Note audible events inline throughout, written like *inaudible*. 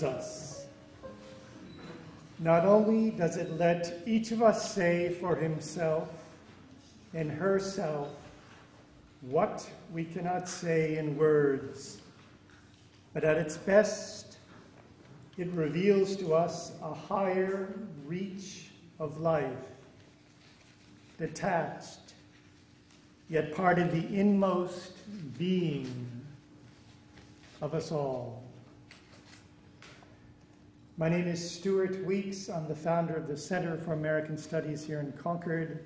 Music frees us. Not only does it let each of us say for himself and herself what we cannot say in words, but at its best, it reveals to us a higher reach of life, detached, yet part of the inmost being of us all. My name is Stuart Weeks. I'm the founder of the Center for American Studies here in Concord,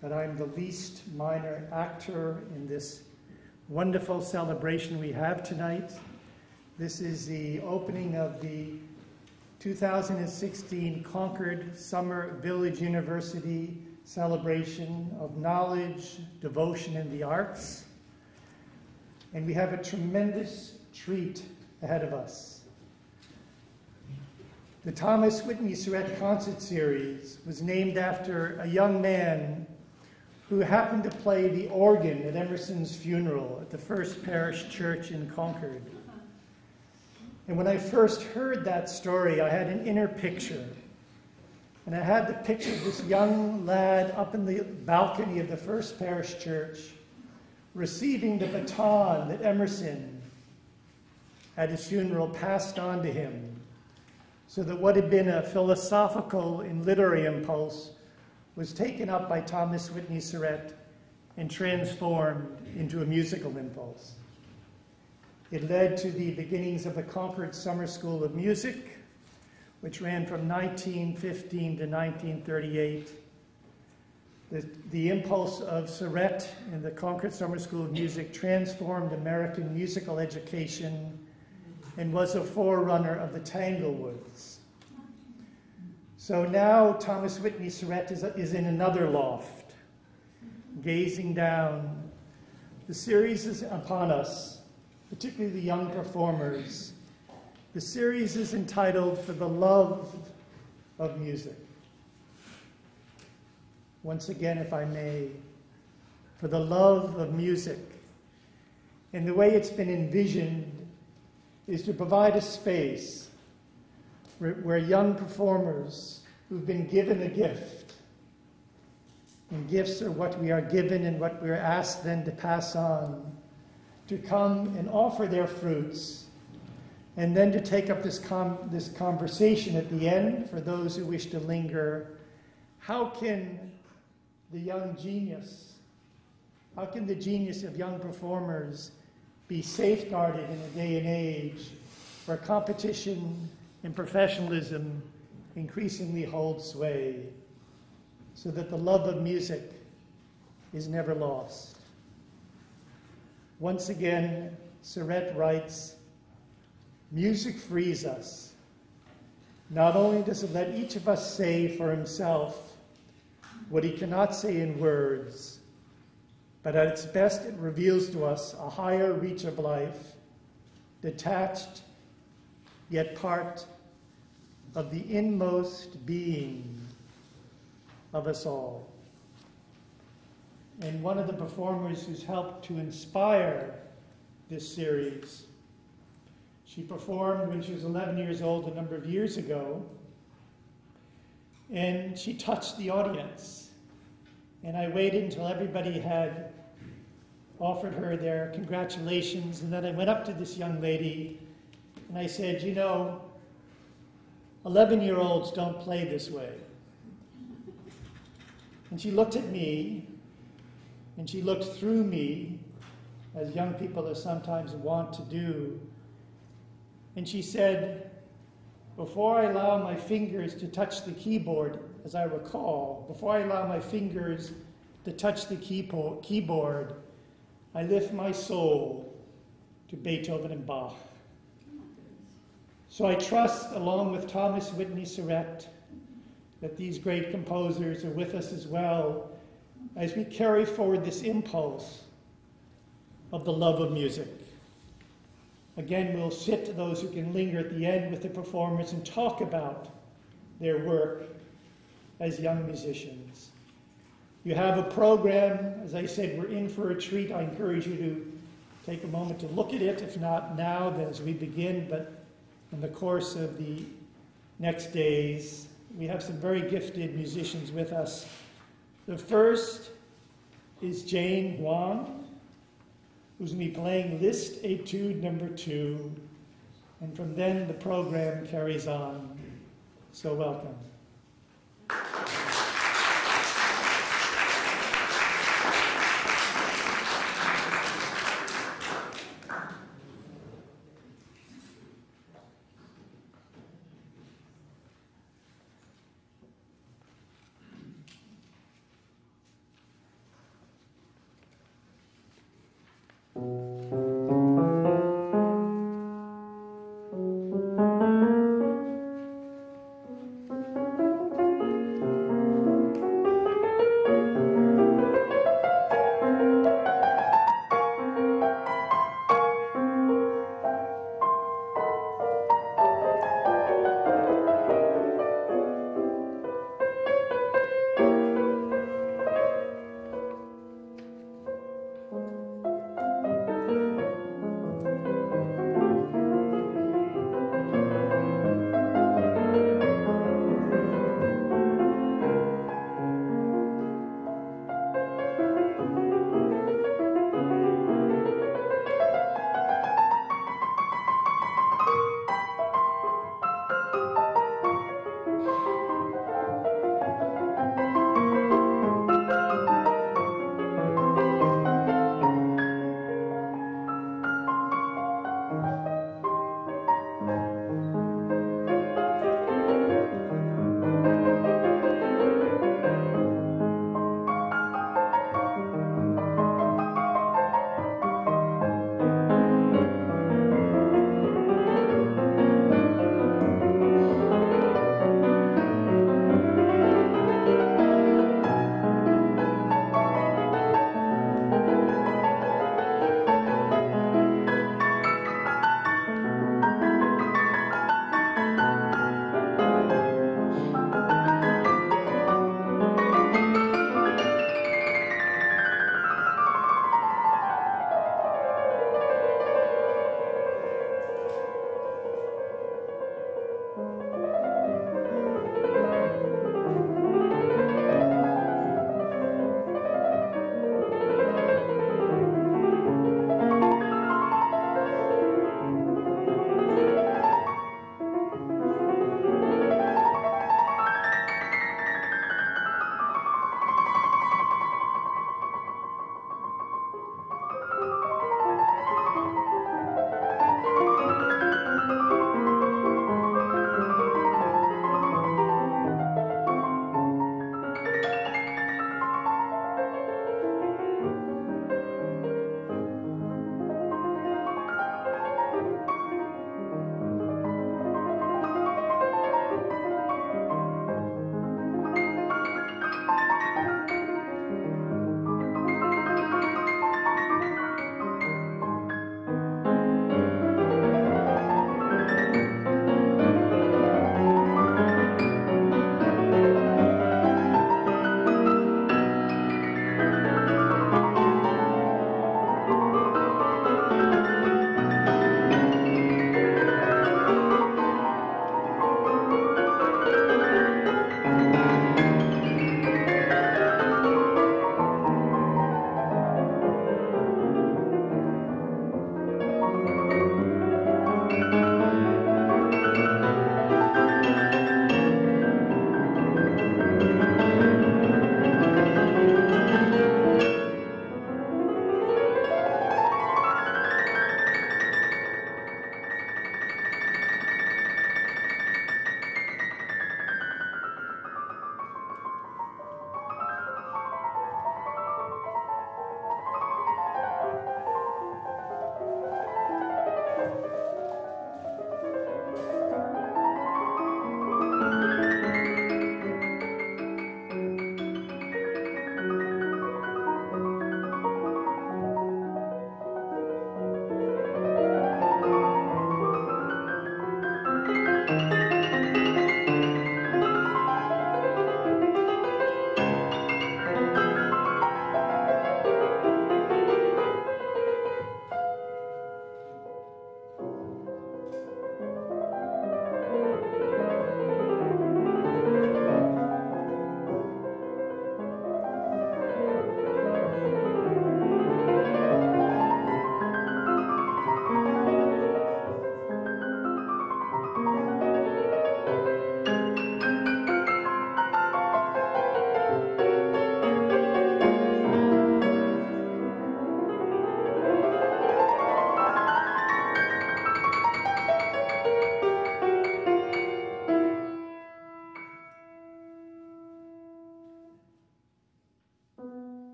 but I'm the least minor actor in this wonderful celebration we have tonight. This is the opening of the 2016 Concord Summer Village University celebration of knowledge, devotion, and the arts. And we have a tremendous treat ahead of us. The Thomas Whitney Surette Concert Series was named after a young man who happened to play the organ at Emerson's funeral at the First Parish Church in Concord. And when I first heard that story, I had an inner picture. And I had the picture of this young lad up in the balcony of the First Parish Church receiving the baton that Emerson at his funeral passed on to him, so that what had been a philosophical and literary impulse was taken up by Thomas Whitney Surette and transformed into a musical impulse. It led to the beginnings of the Concord Summer School of Music, which ran from 1915 to 1938. The, the impulse of Surette and the Concord Summer School of Music transformed American musical education and was a forerunner of the Tanglewoods. So now Thomas Whitney Surette is, is in another loft, gazing down. The series is upon us, particularly the young performers. The series is entitled For the Love of Music. Once again, if I may, for the love of music. And the way it's been envisioned is to provide a space where, young performers who've been given a gift, and gifts are what we are given and what we are asked then to pass on, to come and offer their fruits, and then to take up this, com- this conversation at the end for those who wish to linger. How can the young genius, how can the genius of young performers be safeguarded in a day and age where competition and professionalism increasingly hold sway so that the love of music is never lost. Once again, Surette writes Music frees us. Not only does it let each of us say for himself what he cannot say in words, but at its best, it reveals to us a higher reach of life, detached, yet part of the inmost being of us all. And one of the performers who's helped to inspire this series, she performed when she was 11 years old a number of years ago, and she touched the audience. And I waited until everybody had offered her their congratulations. And then I went up to this young lady and I said, You know, 11 year olds don't play this way. And she looked at me and she looked through me, as young people are sometimes want to do. And she said, Before I allow my fingers to touch the keyboard, as I recall, before I allow my fingers to touch the keyboard, I lift my soul to Beethoven and Bach. So I trust, along with Thomas Whitney Surette, that these great composers are with us as well as we carry forward this impulse of the love of music. Again, we'll sit to those who can linger at the end with the performers and talk about their work as young musicians. You have a program, as I said, we're in for a treat. I encourage you to take a moment to look at it, if not now, as we begin, but in the course of the next days. We have some very gifted musicians with us. The first is Jane Huang, who's going to be playing Liszt Etude number two, and from then the program carries on. So welcome.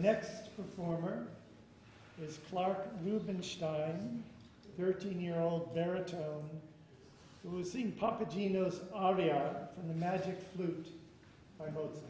Next performer is Clark Rubinstein, 13 year old baritone, who will sing Papageno's aria from the Magic Flute by Mozart.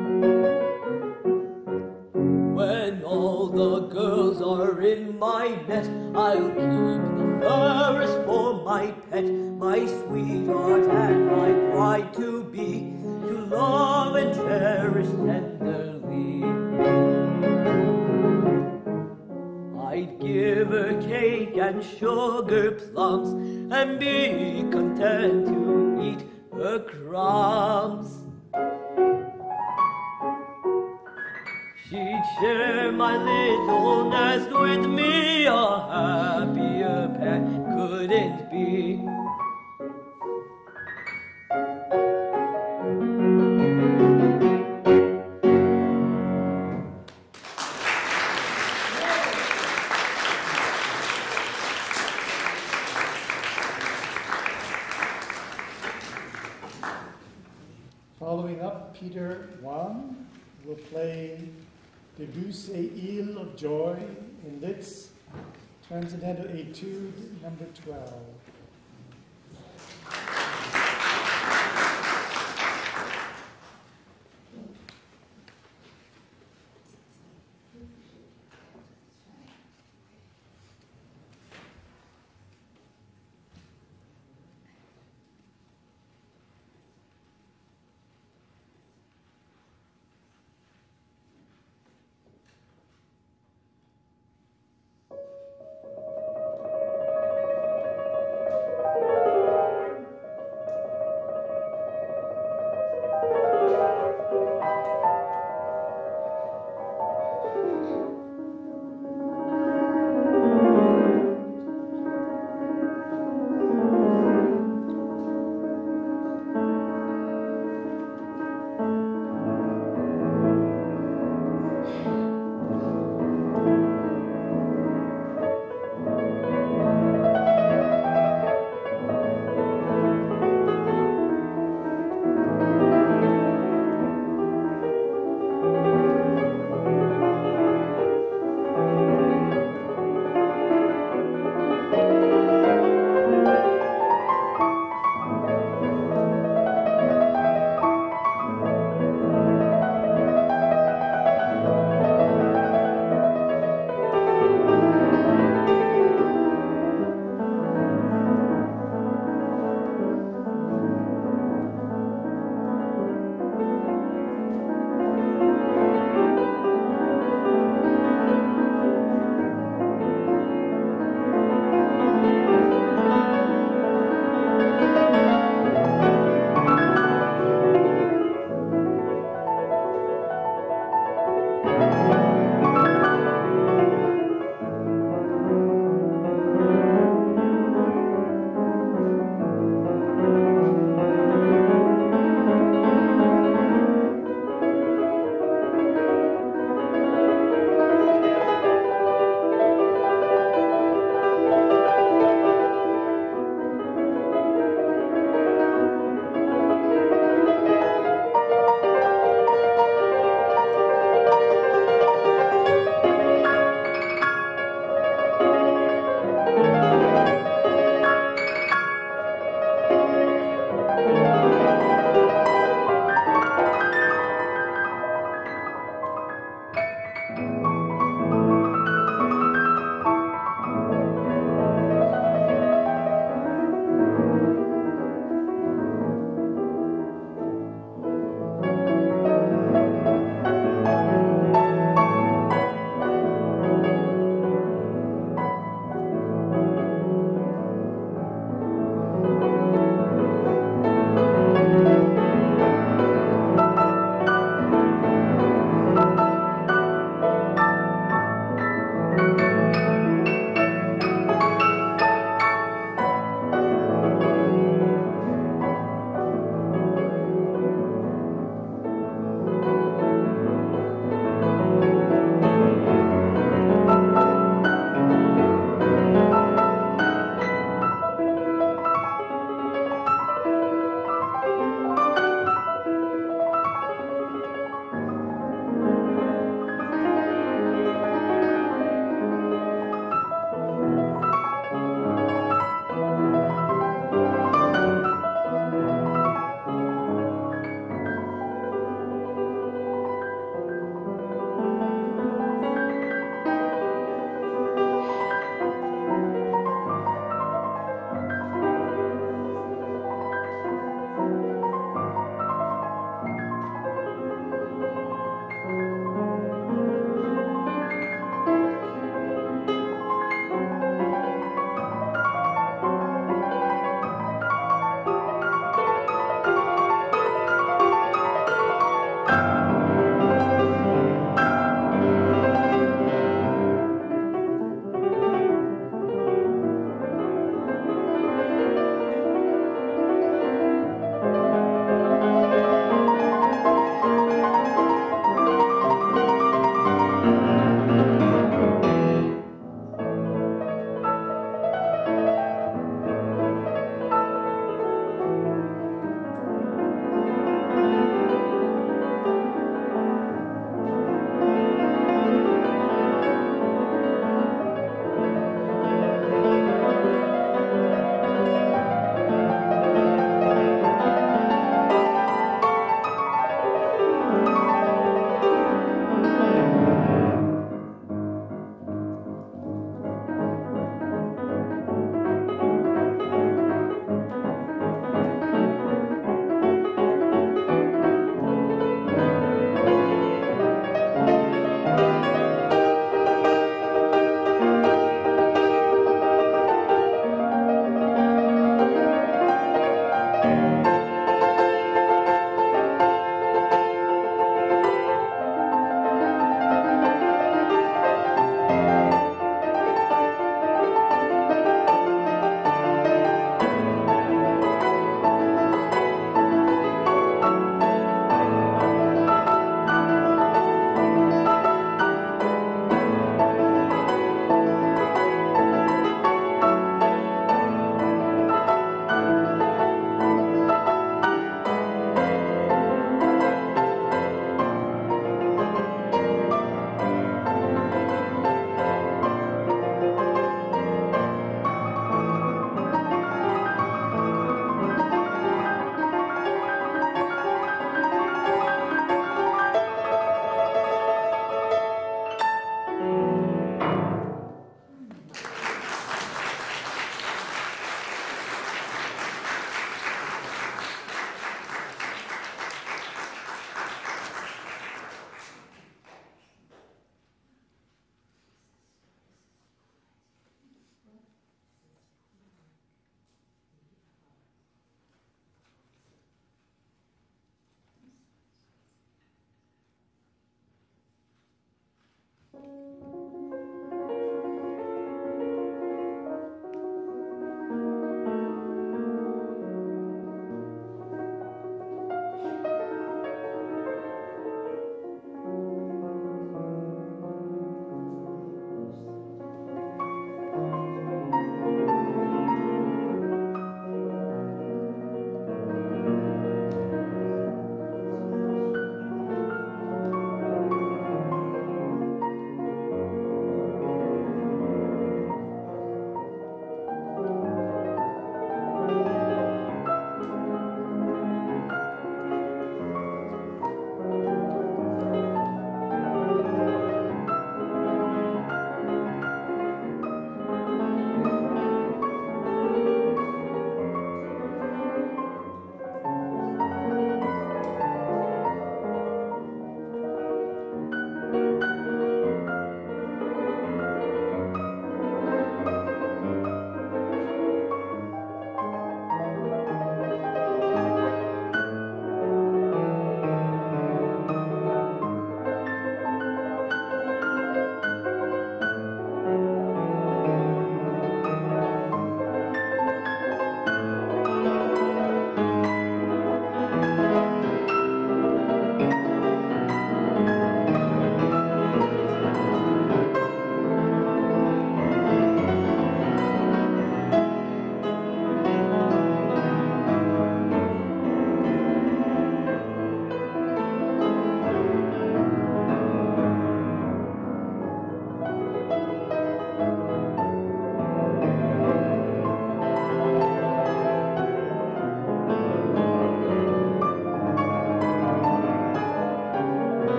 the girls are in my net, I'll keep the fairest for my pet, my sweetheart and my bride to be, to love and cherish tenderly. I'd give her cake and sugar plums and be content to eat her crumbs. She'd share my little nest with me, a happier pair couldn't be. Transcendental Etude number 12.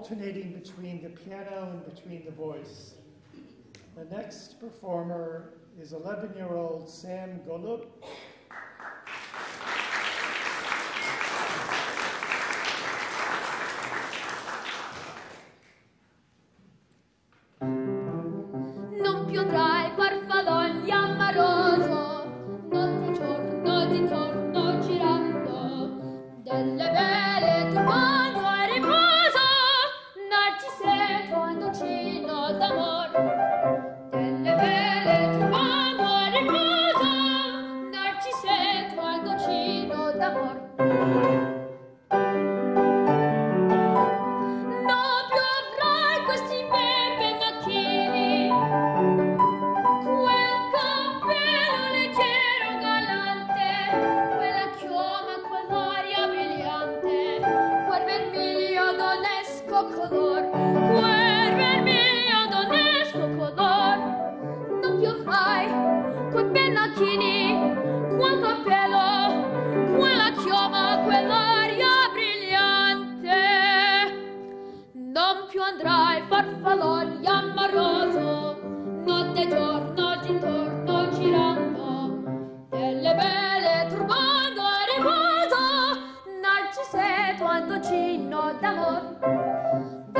alternating between the piano and between the voice. The next performer is 11-year-old Sam Golub, sucesso è tuo d'amor.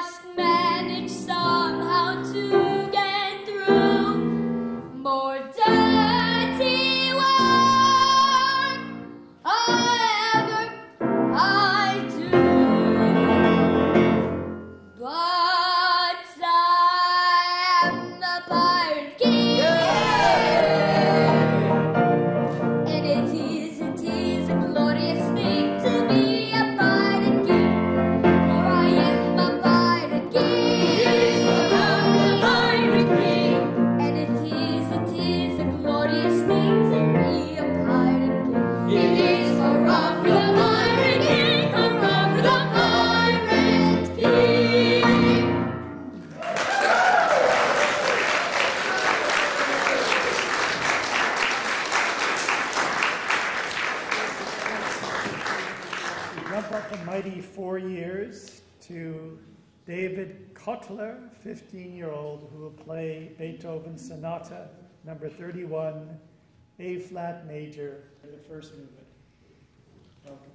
must know. Beethoven Sonata number 31, A flat major, the first movement. Welcome.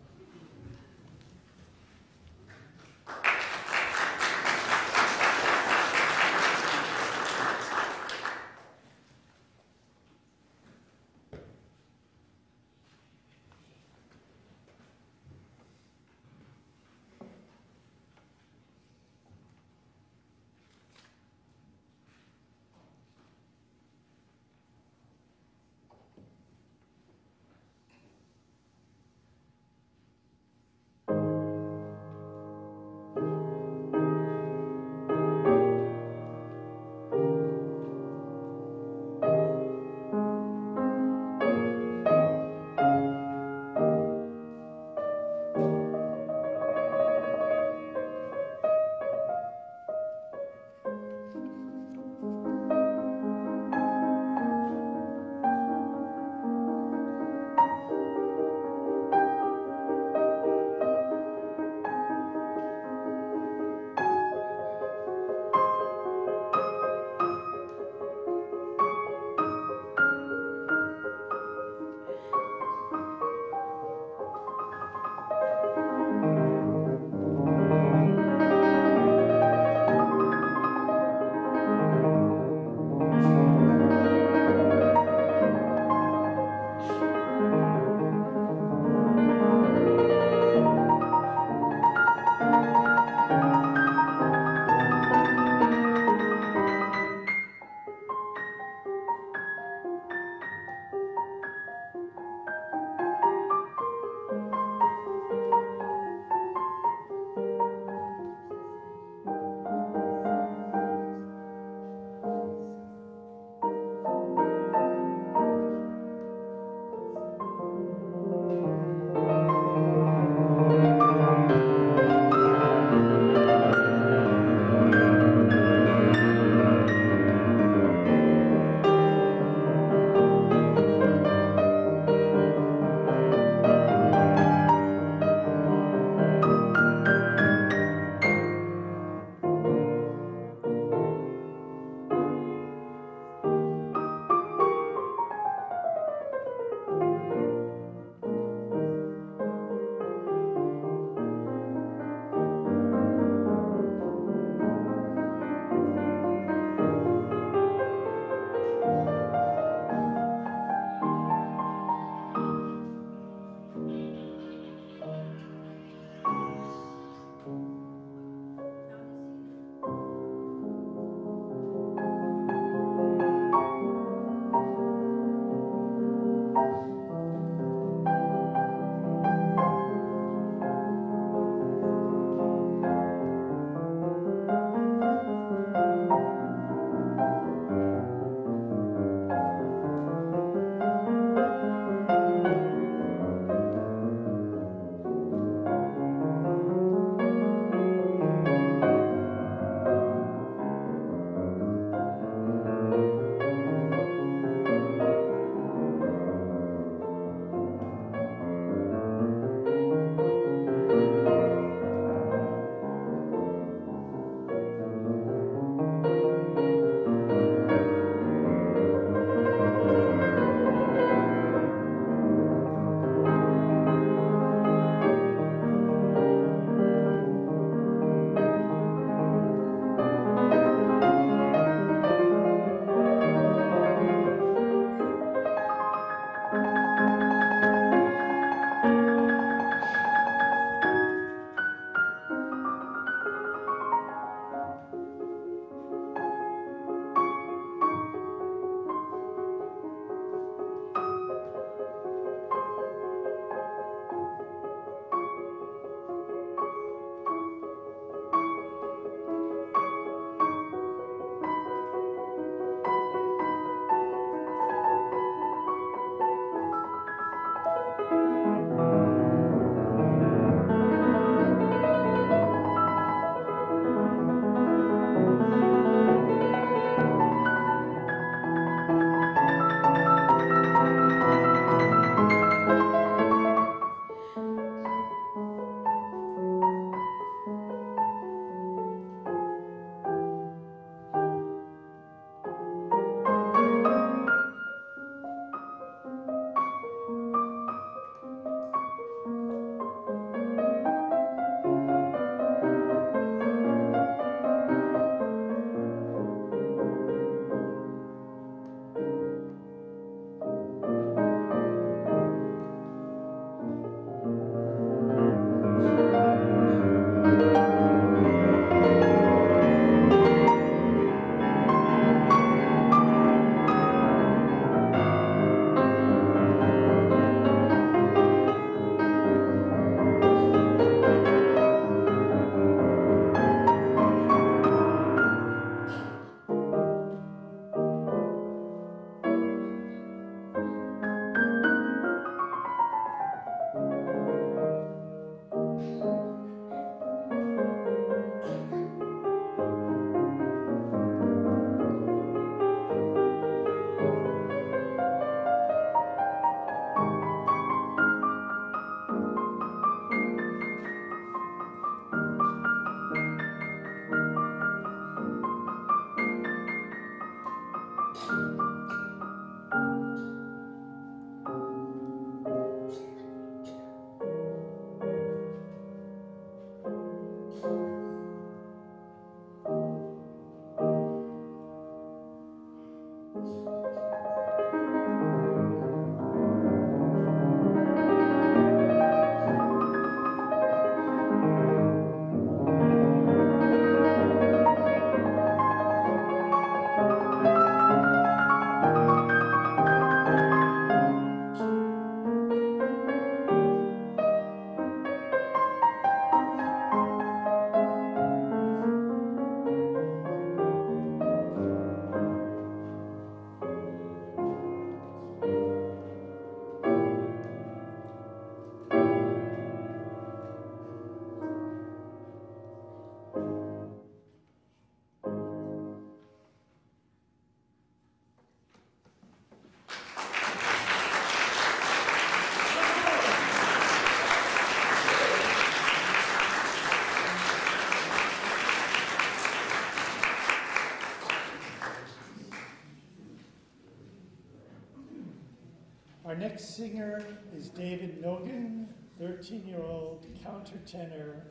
Our next singer is David Nogan, 13 year old countertenor,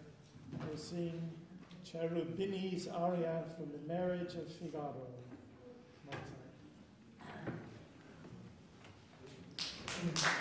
who will sing Cherubino's aria from the marriage of Figaro. Mozart.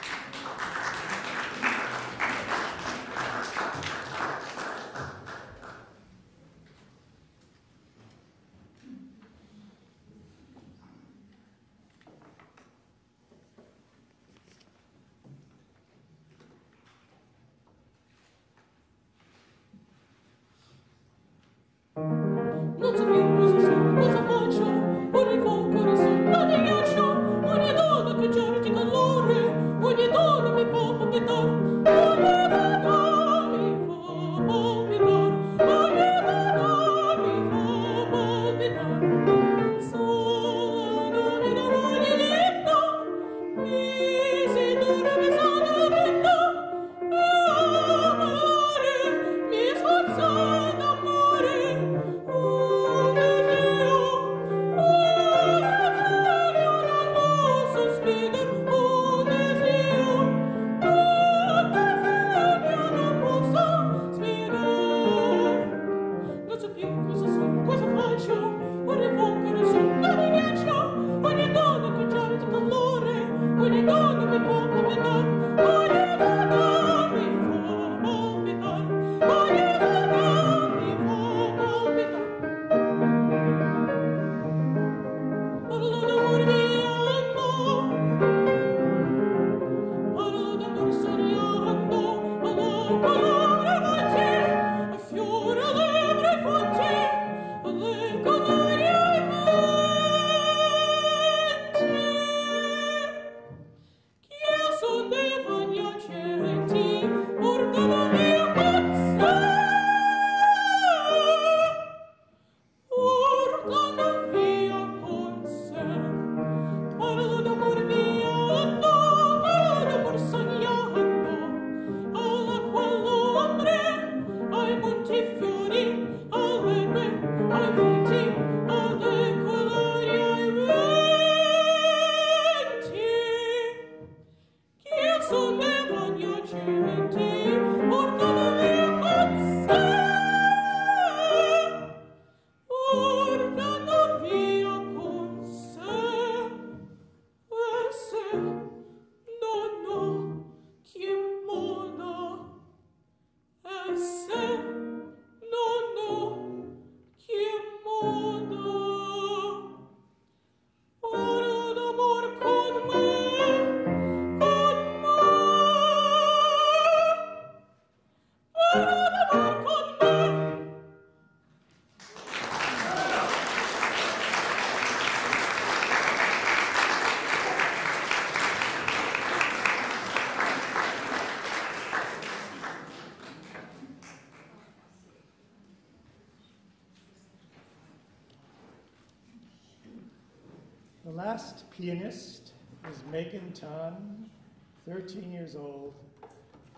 13 years old,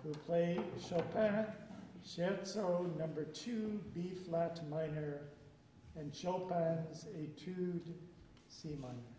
who played Chopin Scherzo number 2 B flat minor and Chopin's Etude C minor.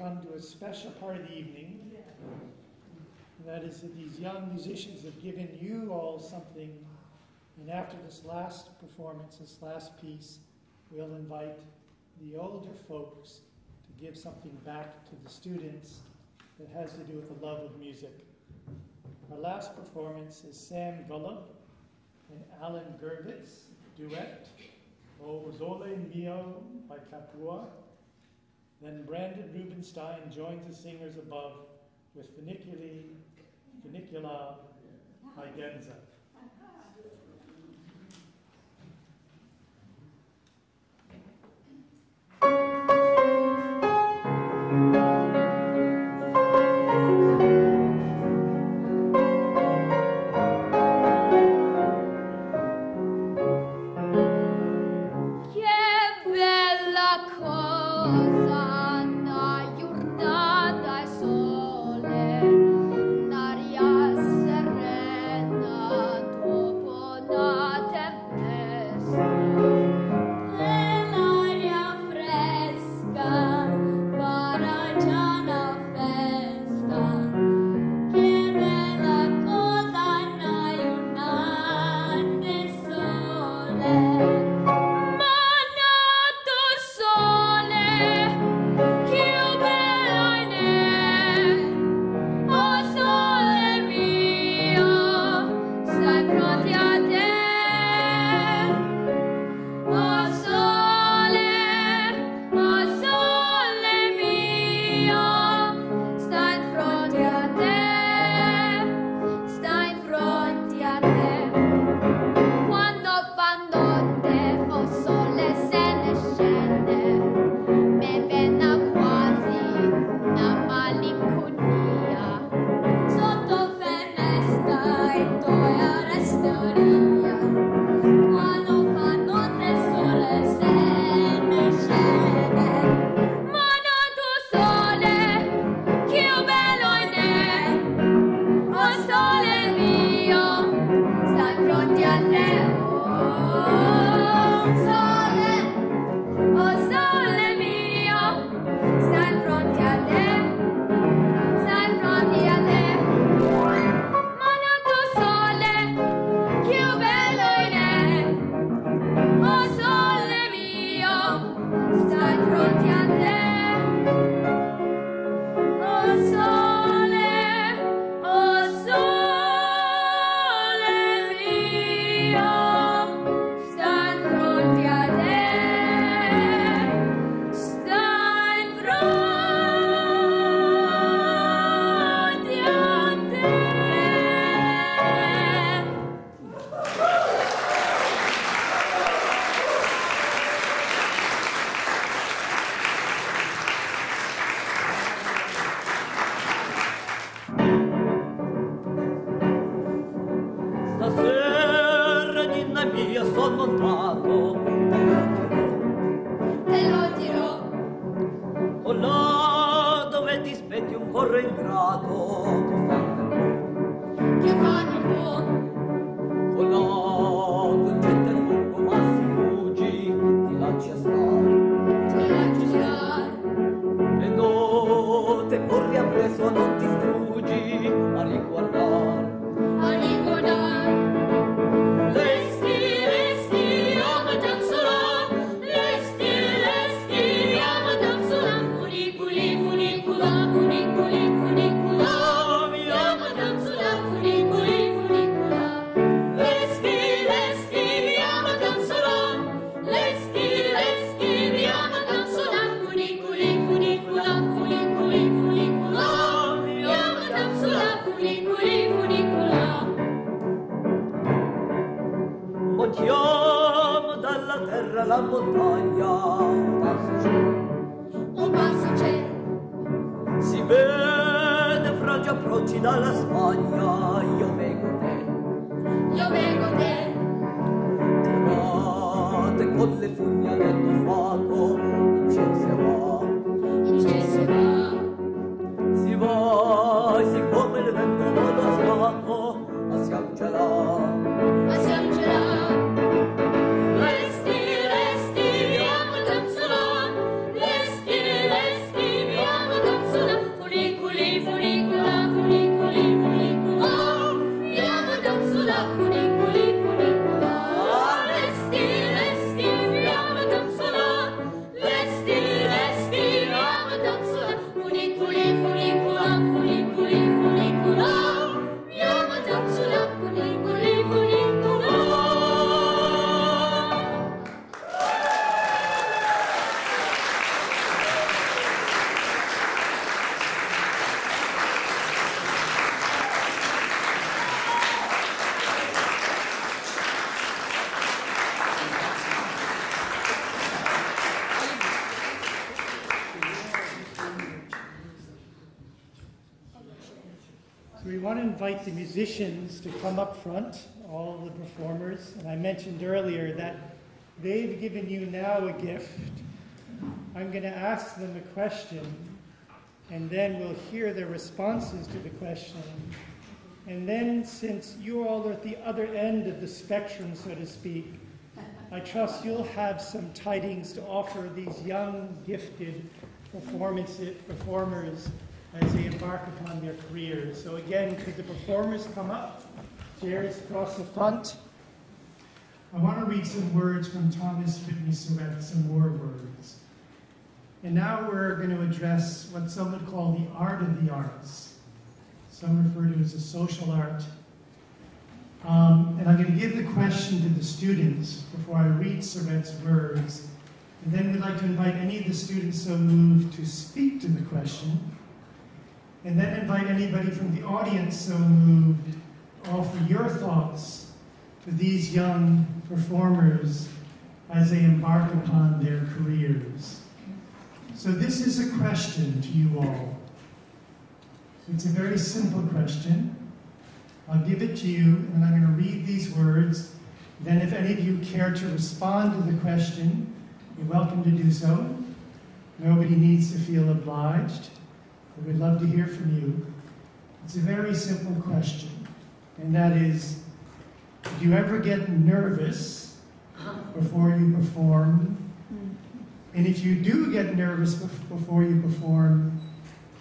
come to a special part of the evening. And that is that these young musicians have given you all something. And after this last performance, this last piece, we'll invite the older folks to give something back to the students that has to do with the love of music. Our last performance is Sam Gullum and Alan Gervitz duet, O Sole Mio by Capua. Then Brandon Rubinstein joins the singers above with Funiculi, Funicula, by Denza. *laughs* odlifun musicians to come up front, all the performers. And I mentioned earlier that they've given you now a gift. I'm going to ask them a question, and then we'll hear their responses to the question. And then, since you all are at the other end of the spectrum, so to speak, I trust you'll have some tidings to offer these young, gifted performers as they embark upon their careers. So again, could the performers come up? Chairs across the front. I want to read some words from Thomas Whitney Surette, some more words. And now we're going to address what some would call the art of the arts. Some refer to it as a social art. Um, and I'm going to give the question to the students before I read Surette's words. And then we'd like to invite any of the students so moved to speak to the question. And then invite anybody from the audience so moved to offer your thoughts to these young performers as they embark upon their careers. So this is a question to you all. It's a very simple question. I'll give it to you, and I'm going to read these words. Then if any of you care to respond to the question, you're welcome to do so. Nobody needs to feel obliged. We'd love to hear from you. It's a very simple question, and that is Do you ever get nervous before you perform? And if you do get nervous before you perform,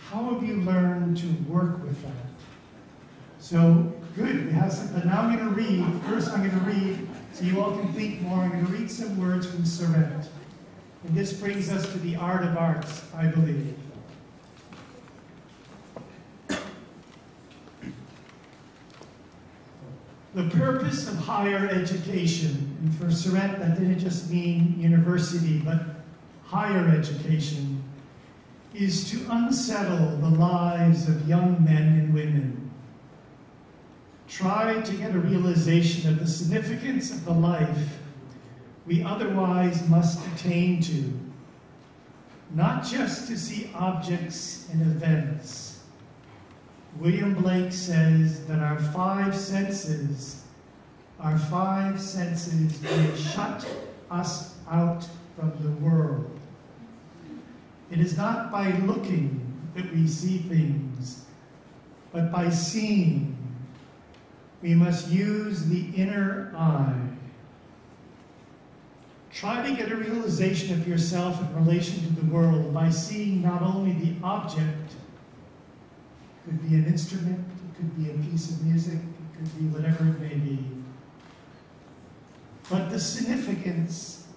how have you learned to work with that? So, good, we have some, but now I'm going to read. First, I'm going to read so you all can think more. I'm going to read some words from Surette. And this brings us to the art of arts, I believe. The purpose of higher education, and for Surette that didn't just mean university, but higher education, is to unsettle the lives of young men and women. Try to get a realization of the significance of the life we otherwise must attain to, not just to see objects and events, William Blake says that our five senses, our five senses may shut us out from the world. It is not by looking that we see things, but by seeing. We must use the inner eye. Try to get a realization of yourself in relation to the world by seeing not only the object, could be an instrument, it could be a piece of music, it could be whatever it may be. But the significance,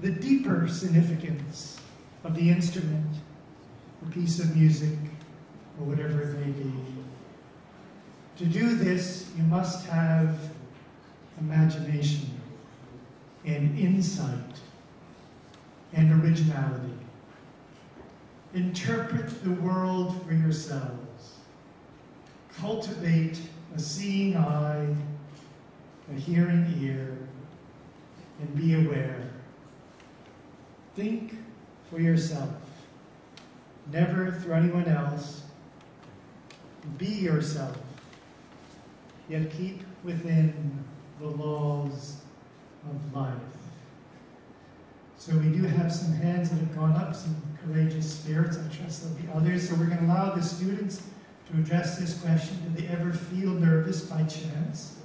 the deeper significance of the instrument, a piece of music, or whatever it may be. To do this, you must have imagination and insight and originality. Interpret the world for yourselves cultivate a seeing eye, a hearing ear, and be aware. Think for yourself, never through anyone else. Be yourself, yet keep within the laws of life. So we do have some hands that have gone up, some courageous spirits. I trust there'll be others. So we're going to allow the students to address this question. Do they ever feel nervous by chance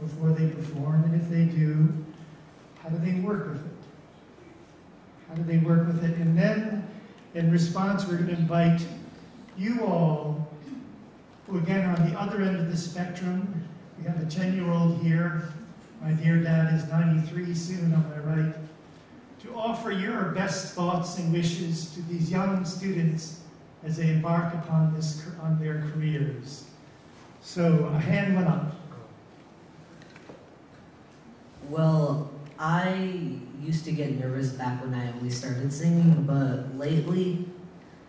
before they perform? And if they do, how do they work with it? How do they work with it? And then, in response, we're going to invite you all, who again are on the other end of the spectrum. We have a 10 year old here. My dear dad is 93 soon on my right. To offer your best thoughts and wishes to these young students as they embark upon this on their careers. So a hand went up. Well, I used to get nervous back when I only started singing, but lately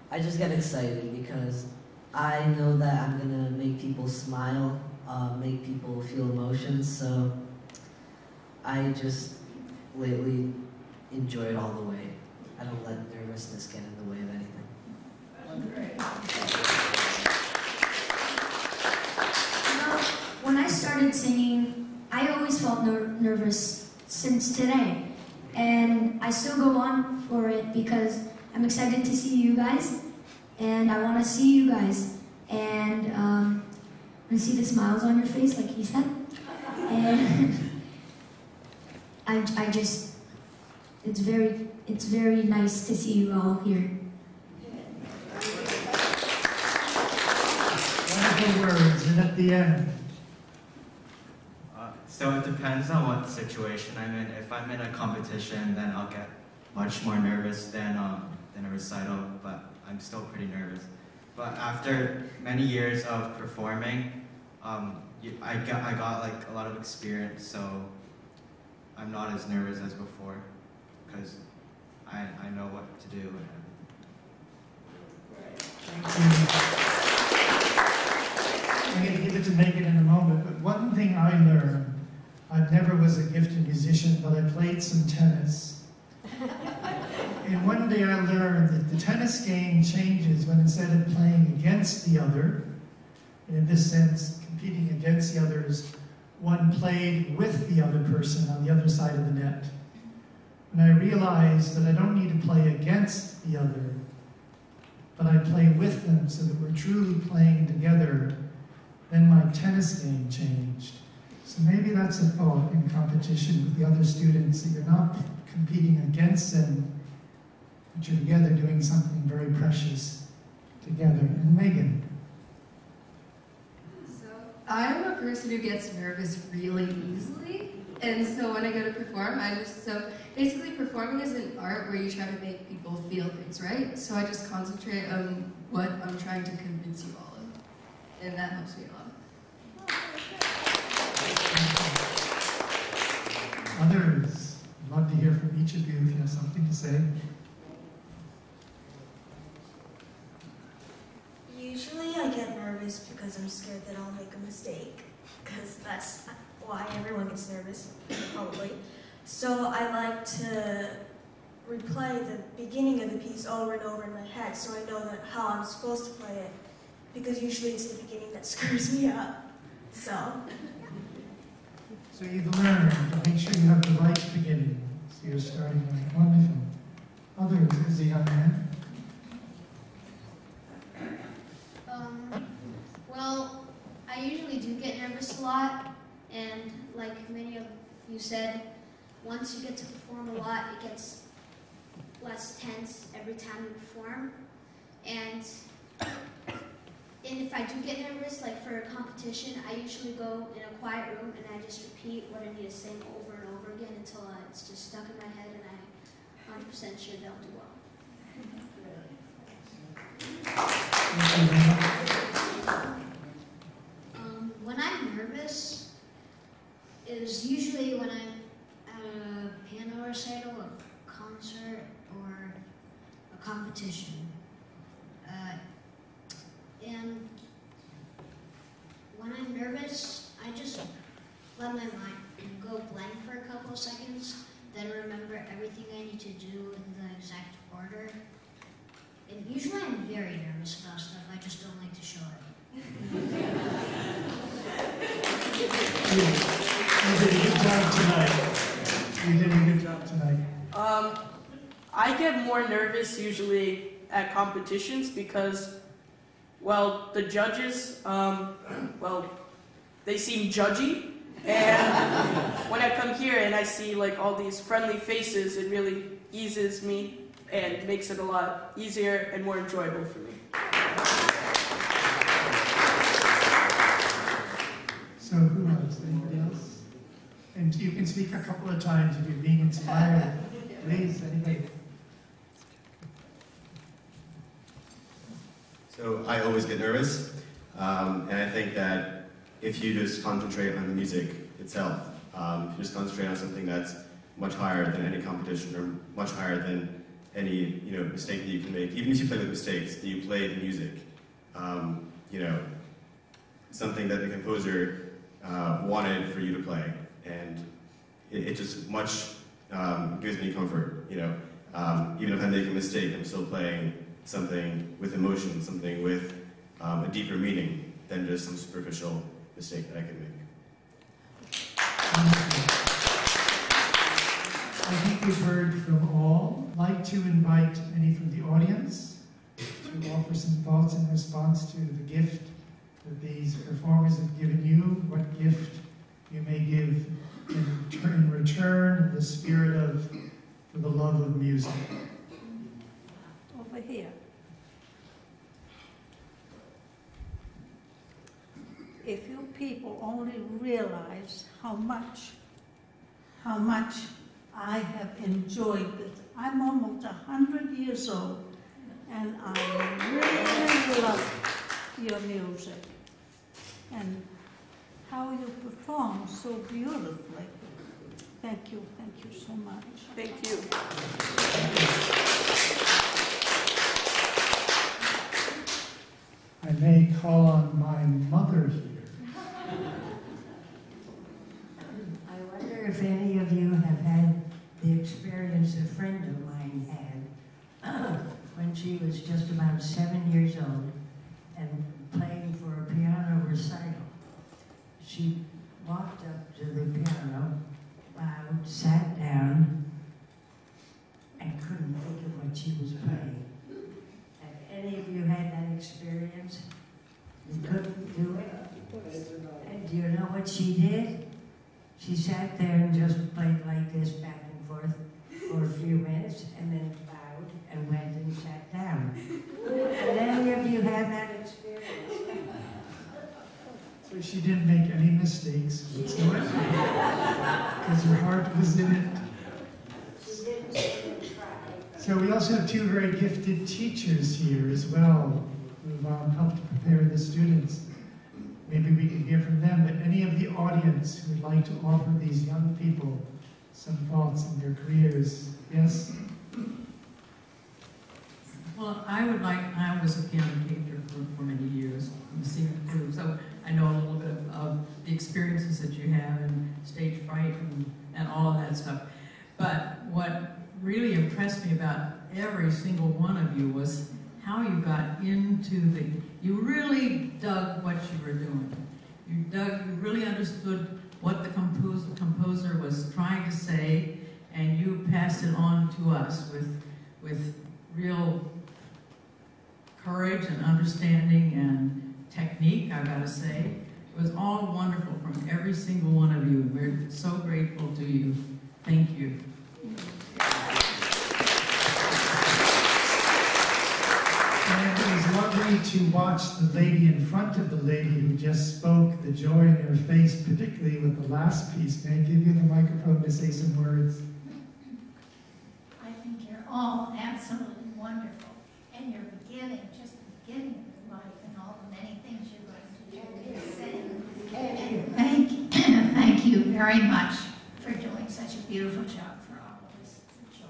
I just get excited because I know that I'm gonna make people smile, uh, make people feel emotions. So I just lately enjoy it all the way. I don't let nervousness get in the way of anything. started singing, I always felt ner- nervous since today. And I still go on for it because I'm excited to see you guys. And I want to see you guys. And um, I see the smiles on your face, like he said. And *laughs* I, I just, it's very, it's very nice to see you all here. Wonderful words, and at the end, Uh, so it depends on what situation I'm in. If I'm in a competition, then I'll get much more nervous than um, than a recital, but I'm still pretty nervous. But after many years of performing, um, you, I got I got like a lot of experience, so I'm not as nervous as before, because I I know what to do and I'm going to give it to Megan in a moment, but one thing I learned, I never was a gifted musician, but I played some tennis. *laughs* and one day I learned that the tennis game changes when instead of playing against the other, and in this sense, competing against the others, one played with the other person on the other side of the net. And I realized that I don't need to play against the other, but I play with them so that we're truly playing together, then my tennis game changed. So maybe that's a thought in competition with the other students that you're not competing against them, but you're together doing something very precious together. And Megan, So I'm a person who gets nervous really easily. And so when I go to perform, I just so basically performing is an art where you try to make people feel things, right? So I just concentrate on what I'm trying to convince you all of. And that helps me a lot. Others, I'd love to hear from each of you if you have something to say. Usually I get nervous because I'm scared that I'll make a mistake, because that's why everyone gets nervous, probably. So I like to replay the beginning of the piece over and over in my head so I know that how I'm supposed to play it, because usually it's the beginning that *laughs* screws me up. So, So you've learned to make sure you have the right beginning. So you're starting right. Wonderful. Others, as a young man. Um, well, I usually do get nervous a lot, and like many of you said, once you get to perform a lot, it gets less tense every time you perform. And and if I do get nervous, like for a competition, I usually go in a quiet room and I just repeat what I need to sing over and over again until uh, it's just stuck in my head and I'm 100% sure they'll do well. Um, when I'm nervous, is usually when I'm at a piano recital, a concert, or a competition. Uh, and when I'm nervous, I just let my mind go blank for a couple of seconds, then remember everything I need to do in the exact order. And usually I'm very nervous about stuff, I just don't like to show it. You did a good job tonight. You did a good job tonight. Um, I get more nervous usually at competitions because, well, the judges, um, well, they seem judgy. And when I come here and I see like all these friendly faces, it really eases me and makes it a lot easier and more enjoyable for me. So who else? Anybody else? And you can speak a couple of times if you're being inspired. Please, anybody? So I always get nervous, um, and I think that if you just concentrate on the music itself, um, just concentrate on something that's much higher than any competition or much higher than any you know mistake that you can make, even if you play with mistakes, you play the music, um, you know, something that the composer uh, wanted for you to play, and it, it just much um, gives me comfort, you know. Um, even if I make a mistake, I'm still playing something with emotion, something with um, a deeper meaning than just some superficial mistake that I could make. I think we've heard from all. I'd like to invite any from the audience to offer some thoughts in response to the gift that these performers have given you, what gift you may give in return, in the spirit of, for the love of music. Over here. If you people only realize how much, how much I have enjoyed this. I'm almost a hundred years old, and I really love your music and how you perform so beautifully. Thank you, thank you so much. Thank you. I may call on my mother here. I wonder if any of you have had the experience a friend of mine had *clears throat* when she was just about seven years old and playing for a piano recital. She walked up to the piano, bowed, sat down, and couldn't think of what she was playing. Have any of you had that experience? You couldn't do it? And do you know what she did? She sat there and just played like this back and forth for a few minutes and then bowed and went and sat down. Have any of you had that experience? So she didn't make any mistakes whatsoever. Because her heart was in it. She didn't even try. So we also have two very gifted teachers here as well who've um, helped prepare the students. Maybe we can hear from them, but any of the audience who would like to offer these young people some thoughts on their careers. Yes? Well, I would like, I was a piano teacher for, for many years, too, so I know a little bit of, of the experiences that you have and stage fright and, and all of that stuff. But what really impressed me about every single one of you was how you got into the, you really dug what you were doing. You dug, you really understood what the composer, composer was trying to say, and you passed it on to us with, with real courage and understanding and technique, I gotta say. It was all wonderful from every single one of you. We're so grateful to you. Thank you. And it was lovely to watch the lady in front of the lady who just spoke, the joy in her face, particularly with the last piece. May I give you the microphone to say some words? I think you're all absolutely wonderful. And you're beginning, just beginning of your life and all the many things you're going to do and say. And thank, *clears throat* thank you very much for doing such a beautiful job for all of us. It's a joy.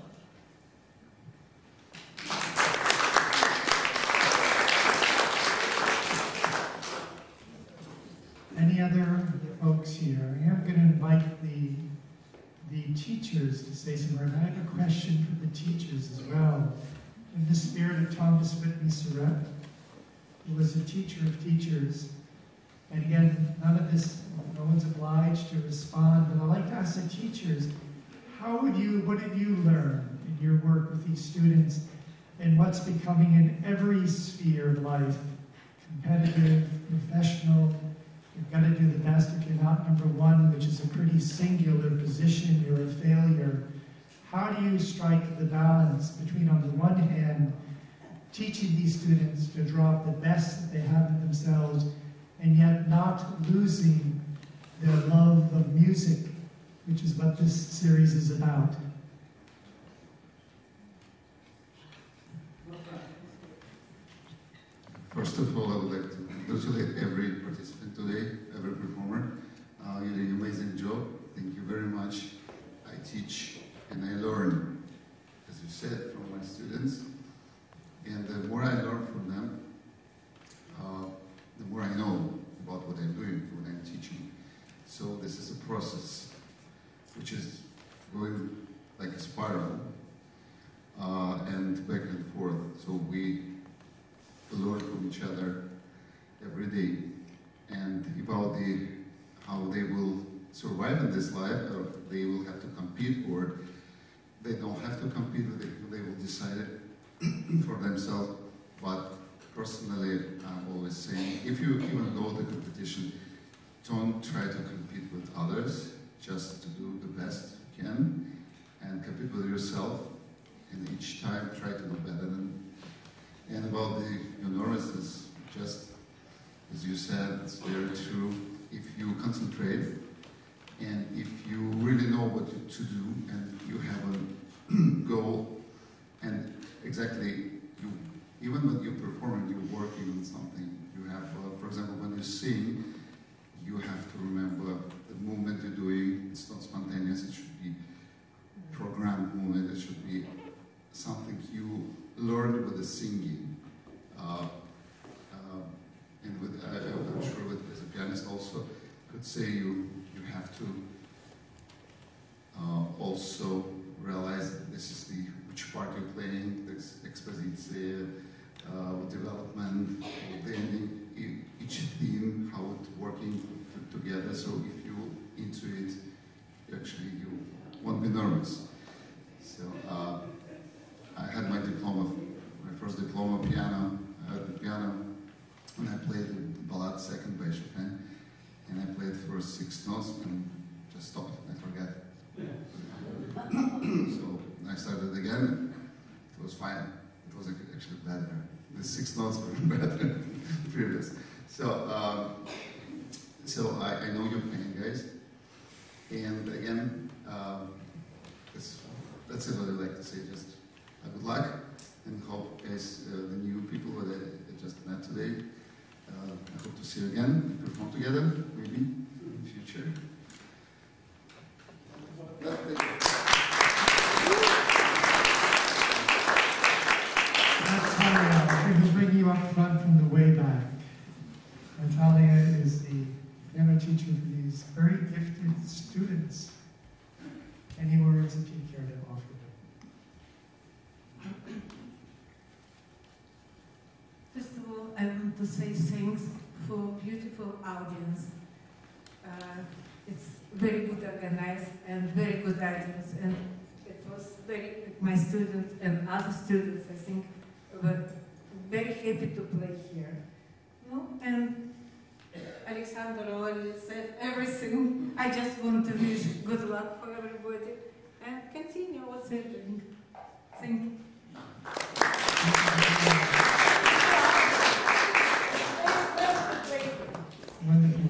Any other folks here? I am going to invite the, the teachers to say some words. I have a question for the teachers as well. In the spirit of Thomas Whitney Surette, who was a teacher of teachers, and again, none of this, no one's obliged to respond, but I'd like to ask the teachers, how would you, what have you learned in your work with these students and what's becoming in every sphere of life, competitive, professional, You've got to do the best if you're not number one, which is a pretty singular position, you're a failure. How do you strike the balance between, on the one hand, teaching these students to draw up the best that they have in themselves, and yet not losing their love of music, which is what this series is about? First of all, I would like to congratulate every today, every performer. Uh, you did an amazing job. Thank you very much. I teach and I learn, as you said, from my students. And the more I learn from them, uh, the more I know about what I'm doing, what I'm teaching. So this is a process which is going like a spiral uh, and back and forth. So we learn from each other every day and about the how they will survive in this life or they will have to compete or they don't have to compete, they, they will decide it *clears throat* for themselves. But personally, I'm always saying, if you even go to competition, don't try to compete with others, just to do the best you can, and compete with yourself, and each time try to do better. Than, and about the your nervousness, just as you said, it's very true. If you concentrate, and if you really know what to do, and you have a *clears throat* goal, and exactly you, even when you're performing, you're working on something. You have, uh, for example, when you sing, you have to remember the movement you're doing. It's not spontaneous. It should be programmed movement. It should be something you learned with the singing. Uh, and with, uh, I'm sure with, as a pianist also, say you you have to uh, also realize this is the which part you're playing, this exposition, uh, development, the ending, each theme, how it's working together. So if you into it, actually you won't be nervous. So uh, I had my diploma, my first diploma piano, I had the piano, and I played the ballad second by Chopin, and I played for six notes and just stopped. I forgot. *clears throat* so I started again. It was fine. It was actually better. The six notes were *laughs* better than previous. So, um, so I, I know your pain, guys. And again, um, that's, that's it what I'd like to say. Just uh, good luck and hope, guys, uh, the new people that I, I just met today, Uh, I hope to see you again, perform together, maybe in the future. Natalia, we will bring you up front from the way back. Natalia is the piano teacher for these very gifted students. Any words that you care to offer them? First of all, I want to say thanks for beautiful audience. Uh, it's very good organized and very good audience, and it was very my students and other students, I think, were very happy to play here. No, and Alexander already said everything. I just want to wish good luck for everybody and continue what they're doing. Thank you. Wonderful.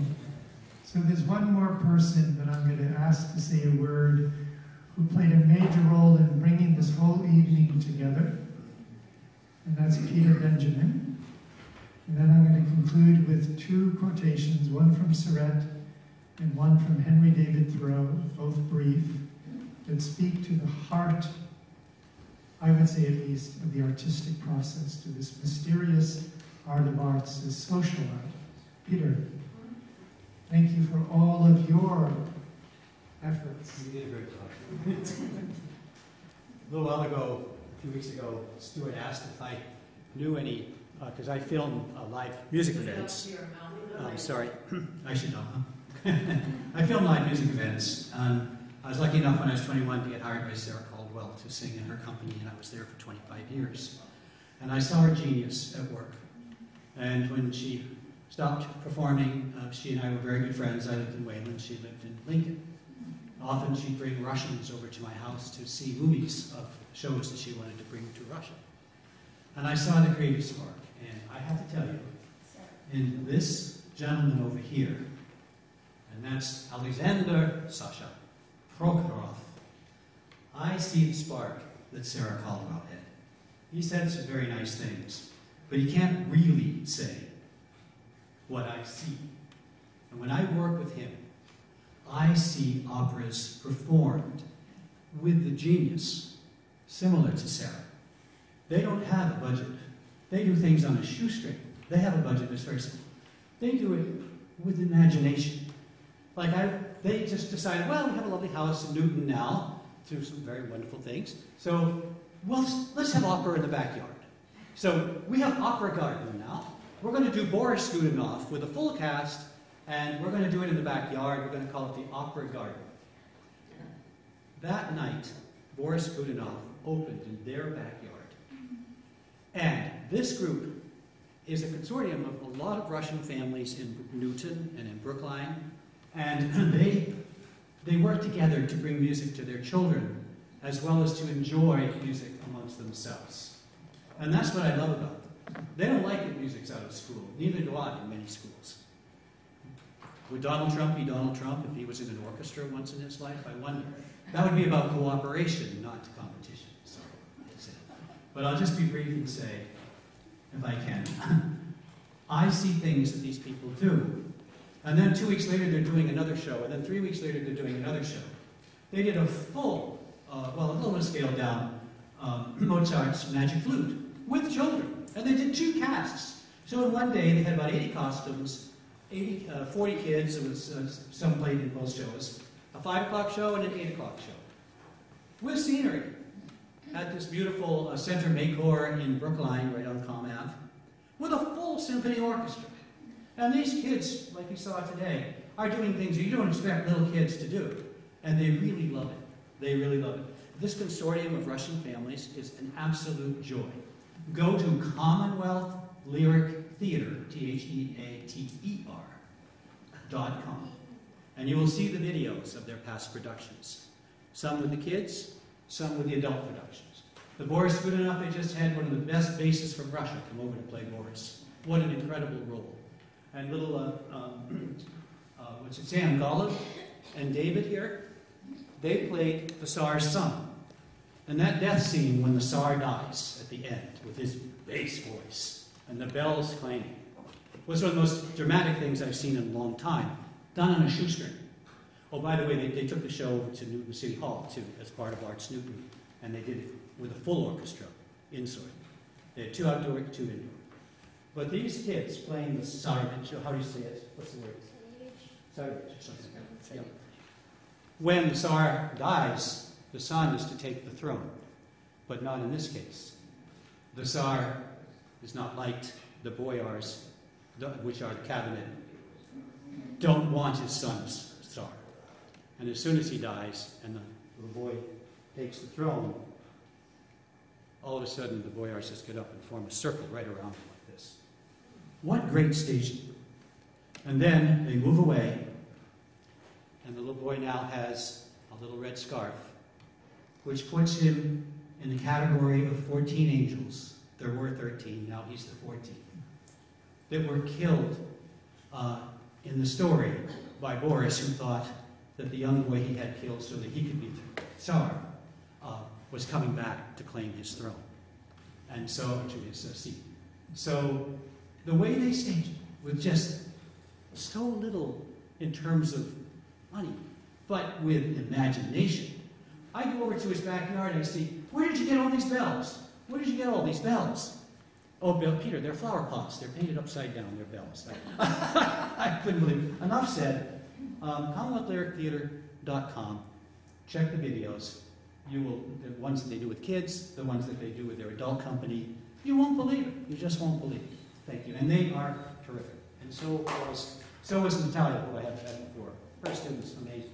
So there's one more person that I'm going to ask to say a word who played a major role in bringing this whole evening together, and that's Peter Benjamin. And then I'm going to conclude with two quotations, one from Surette and one from Henry David Thoreau, both brief, that speak to the heart, I would say at least, of the artistic process, to this mysterious art of arts, this social art. Peter, thank you for all of your efforts. You did a great job. a little while ago, a few weeks ago, Stuart asked if I knew any, because I film uh, live music events. I'm sorry, *clears throat* I should know, huh? *laughs* I film live music events. Um, I was lucky enough when I was 21 to get hired by Sarah Caldwell to sing in her company, and I was there for 25 years. And I saw her genius at work. And when she stopped performing, uh, she and I were very good friends. I lived in Wayland, she lived in Lincoln. Often she'd bring Russians over to my house to see movies of shows that she wanted to bring to Russia. And I saw the creative spark. And I have to tell you, in this gentleman over here, and that's Alexander Sasha Prokhorov, I see the spark that Sarah Caldwell had. He said some very nice things, but he can't really say what I see. And when I work with him, I see operas performed with the genius similar to Sarah. They don't have a budget. They do things on a shoestring. They have a budget that's very small. They do it with imagination. Like I, they just decided, well, we have a lovely house in Newton now, do some very wonderful things. So, well, let's have opera in the backyard. So we have Opera Garden now. We're going to do Boris Godunov with a full cast, and we're going to do it in the backyard. We're going to call it the Opera Garden. That night, Boris Godunov opened in their backyard. And this group is a consortium of a lot of Russian families in Newton and in Brookline, and *clears throat* they, they work together to bring music to their children as well as to enjoy music amongst themselves. And that's what I love about them. They don't like that music's out of school, neither do I in many schools. Would Donald Trump be Donald Trump if he was in an orchestra once in his life? I wonder. That would be about cooperation, not competition. So. But I'll just be brief and say, if I can, *laughs* I see things that these people do. And then two weeks later, they're doing another show. And then three weeks later, they're doing another show. They did a full, uh, well, a little bit scaled down, um, Mozart's Magic Flute with children. And they did two casts. So in one day, they had about 80 costumes, 80, uh, 40 kids. It was uh, some played in both shows. A 5 o'clock show and an 8 o'clock show. With scenery. At this beautiful uh, Center Makor in Brookline, right on Com Ave. With a full symphony orchestra. And these kids, like you saw today, are doing things you don't expect little kids to do. And they really love it. They really love it. This consortium of Russian families is an absolute joy. Go to Commonwealth Lyric Theater, T-H-E-A-T-E-R, dot com. And you will see the videos of their past productions. Some with the kids, some with the adult productions. The Boris Godunov, they just had one of the best bassists from Russia come over to play Boris. What an incredible role. And little, uh, um, *clears throat* uh, what's it, Sam Golub and David here, they played the Tsar's son. And that death scene when the Tsar dies at the end with his bass voice and the bells clanging was one of the most dramatic things I've seen in a long time, done on a shoestring. Oh, by the way, they, they took the show over to Newton City Hall, too, as part of Arts Newton, and they did it with a full orchestra inside. They had two outdoor, two indoor. But these kids playing the Tsarevich, how do you say it? What's the word? Tsarevich or something like that. Yeah. When the Tsar dies, the son is to take the throne, but not in this case. The Tsar is not liked. The boyars, which are the cabinet, don't want his son as Tsar. And as soon as he dies and the little boy takes the throne, all of a sudden the boyars just get up and form a circle right around him like this. What great staging! And then they move away, and the little boy now has a little red scarf, which puts him in the category of 14 angels. There were 13, now he's the 14th, that were killed uh, in the story by Boris, who thought that the young boy he had killed so that he could be Tsar uh, was coming back to claim his throne, and so to his uh, seat. So the way they staged it, with just so little in terms of money, but with imagination. I go over to his backyard and I see, where did you get all these bells? Where did you get all these bells? Oh, Bill, Peter, they're flower pots. They're painted upside down. They're bells. I, *laughs* couldn't believe it. Enough said. Um, CommonwealthLyricTheater.com. Check the videos. You will, the ones that they do with kids, the ones that they do with their adult company. You won't believe it. You just won't believe it. Thank you. And they are terrific. And so was, so was Natalia, who I had before. Her students, amazing.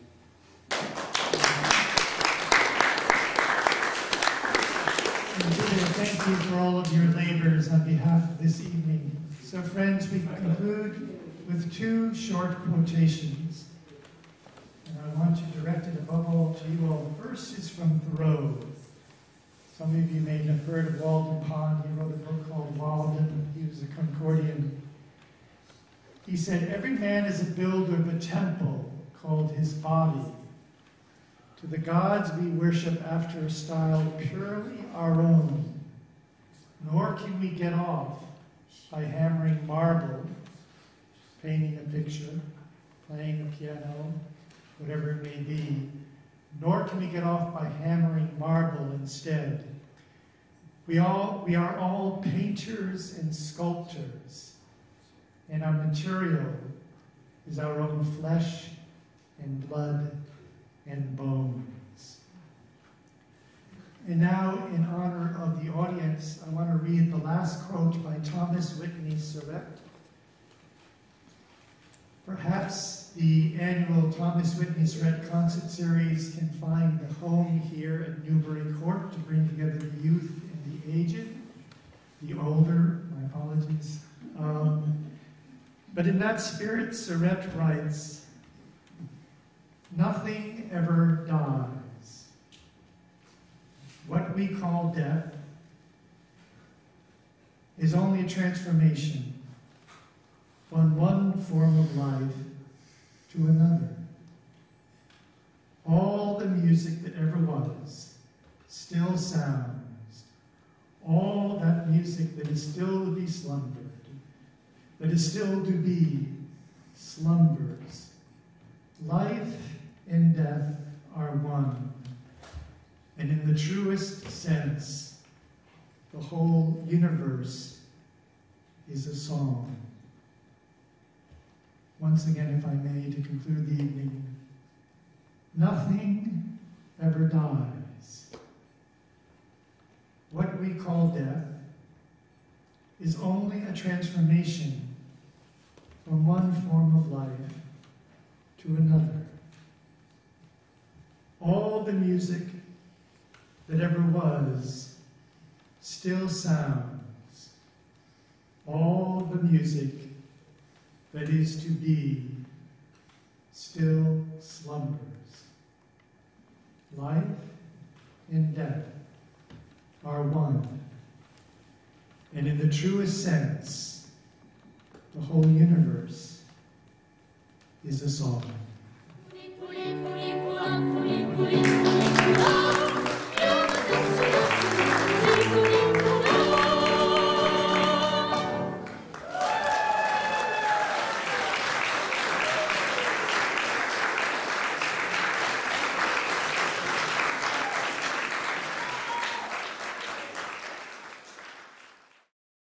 And Julia, thank you for all of your labors on behalf of this evening. So friends, we conclude with two short quotations. And I want to direct it above all to you all. The first is from Thoreau. Some of you may have heard of Walden Pond. He wrote a book called Walden. He was a Concordian. He said, Every man is a builder of a temple called his body. To the gods we worship after a style purely our own, nor can we get off by hammering marble, painting a picture, playing a piano, whatever it may be, nor can we get off by hammering marble instead. We, all, we are all painters and sculptors, and our material is our own flesh and blood and bones. And now, in honor of the audience, I want to read the last quote by Thomas Whitney Surette. Perhaps the annual Thomas Whitney Surette Concert Series can find a home here at Newbury Court to bring together the youth and the aged, the older, my apologies. Um, but in that spirit, Surette writes, Nothing ever dies. What we call death is only a transformation from one form of life to another. All the music that ever was still sounds. All that music that is still to be slumbered, that is still to be slumbers. Life and death are one. And in the truest sense, the whole universe is a song. Once again, if I may, to conclude the evening, nothing ever dies. What we call death is only a transformation from one form of life to another. All the music that ever was still sounds all the music that is to be still slumbers. Life and death are one. And in the truest sense, the whole universe is a song.